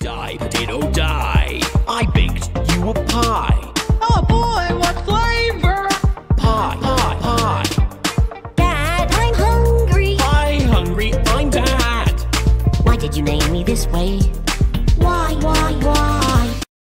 Die, potato, die. I baked you a pie. Oh boy, what flavor? Pie, pie, pie. Dad, I'm hungry. Pie hungry, I'm dad. Why did you name me this way?